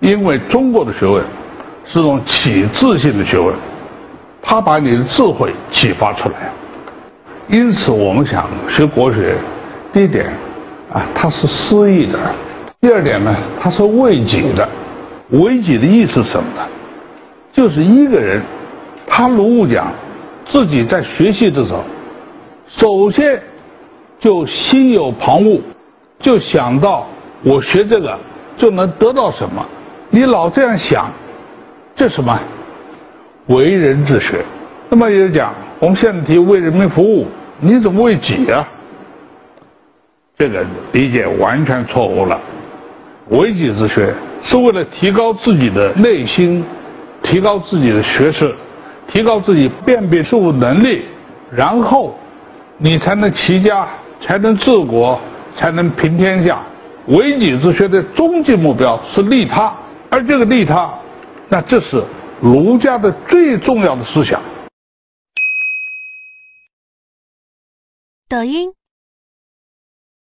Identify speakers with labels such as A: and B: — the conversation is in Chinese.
A: 因为中国的学问是种启智性的学问，它把你的智慧启发出来。因此，我们想学国学，第一点啊，它是诗意的；第二点呢，它是为己的。为己的意思是什么呢？就是一个人，他如果讲自己在学习的时候，首先就心有旁骛，就想到我学这个就能得到什么。你老这样想，这什么？为人之学。那么也讲，我们现在提为人民服务，你怎么为己啊？这个理解完全错误了。为己之学是为了提高自己的内心，提高自己的学识，提高自己辨别事物能力，然后你才能齐家，才能治国，才能平天下。为己之学的终极目标是利他。而这个利他，那这是儒家的最重要的思想。
B: 抖音。